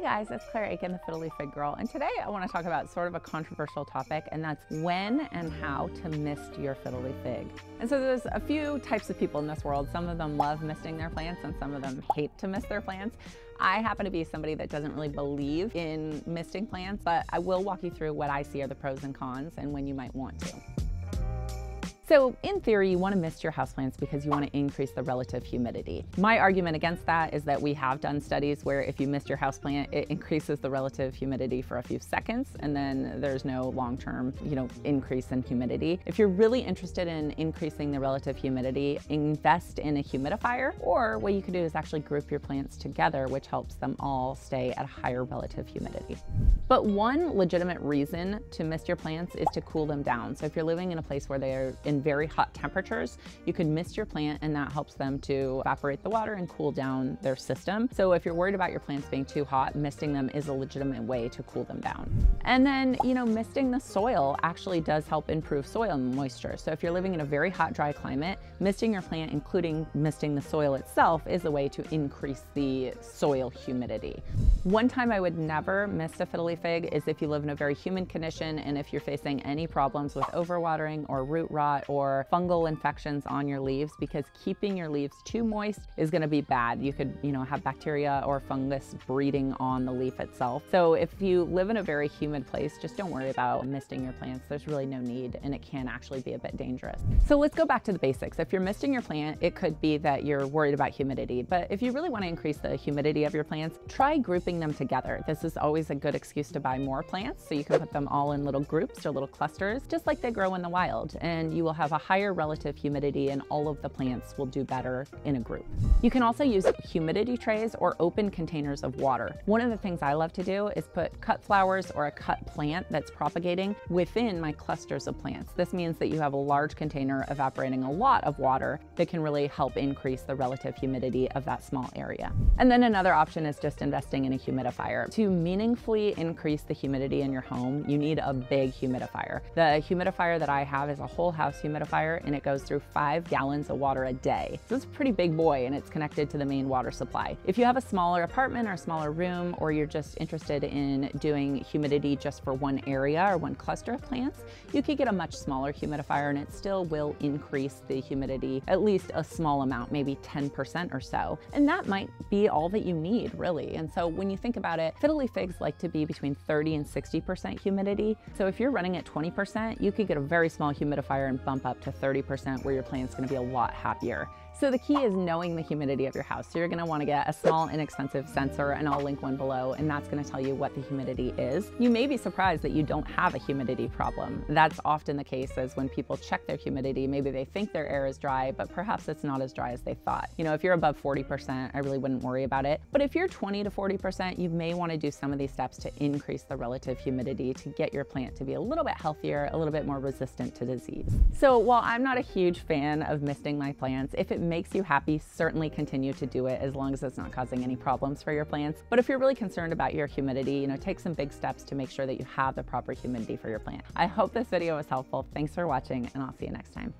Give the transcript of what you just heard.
Hey guys, it's Claire Akin, the Fiddle Leaf Fig Girl, and today I want to talk about sort of a controversial topic, and that's when and how to mist your fiddle leaf fig. And so there's a few types of people in this world. Some of them love misting their plants, and some of them hate to mist their plants. I happen to be somebody that doesn't really believe in misting plants, but I will walk you through what I see are the pros and cons and when you might want to. So in theory, you want to mist your houseplants because you want to increase the relative humidity. My argument against that is that we have done studies where if you mist your houseplant, it increases the relative humidity for a few seconds and then there's no long-term, you know, increase in humidity. If you're really interested in increasing the relative humidity, invest in a humidifier or what you can do is actually group your plants together, which helps them all stay at a higher relative humidity. But one legitimate reason to mist your plants is to cool them down. So if you're living in a place where they're in very hot temperatures, you can mist your plant and that helps them to evaporate the water and cool down their system. So if you're worried about your plants being too hot, misting them is a legitimate way to cool them down. And then, you know, misting the soil actually does help improve soil moisture. So if you're living in a very hot, dry climate, misting your plant, including misting the soil itself, is a way to increase the soil humidity. One time I would never mist a fiddle leaf fig is if you live in a very humid condition and if you're facing any problems with overwatering or root rot or fungal infections on your leaves because keeping your leaves too moist is going to be bad. You could, you know, have bacteria or fungus breeding on the leaf itself. So if you live in a very humid place, just don't worry about misting your plants. There's really no need and it can actually be a bit dangerous. So let's go back to the basics. If you're misting your plant, it could be that you're worried about humidity, but if you really want to increase the humidity of your plants, try grouping them together. This is always a good excuse to buy more plants so you can put them all in little groups or little clusters, just like they grow in the wild, and you will have a higher relative humidity and all of the plants will do better in a group. You can also use humidity trays or open containers of water. One of the things I love to do is put cut flowers or a cut plant that's propagating within my clusters of plants. This means that you have a large container evaporating a lot of water that can really help increase the relative humidity of that small area. And then another option is just investing in a humidifier. To meaningfully increase the humidity in your home, you need a big humidifier. The humidifier that I have is a whole house humidifier and it goes through five gallons of water a day. So it's a pretty big boy and it's connected to the main water supply. If you have a smaller apartment or smaller room or you're just interested in doing humidity just for one area or one cluster of plants, you could get a much smaller humidifier and it still will increase the humidity at least a small amount, maybe 10% or so. And that might be all that you need really. And so when you think about it, fiddle leaf figs like to be between 30 and 60% humidity. So if you're running at 20%, you could get a very small humidifier and bump up to 30% where your plant's gonna be a lot happier. So the key is knowing the humidity of your house. So you're gonna wanna get a small inexpensive sensor and I'll link one below and that's gonna tell you what the humidity is. You may be surprised that you don't have a humidity problem. That's often the case as when people check their humidity, maybe they think their air is dry, but perhaps it's not as dry as they thought. You know, if you're above 40%, I really wouldn't worry about it. But if you're 20 to 40%, you may wanna do some of these steps to increase the relative humidity to get your plant to be a little bit healthier, a little bit more resistant to disease. So while I'm not a huge fan of misting my plants, if makes you happy, certainly continue to do it as long as it's not causing any problems for your plants. But if you're really concerned about your humidity, you know, take some big steps to make sure that you have the proper humidity for your plant. I hope this video was helpful. Thanks for watching and I'll see you next time.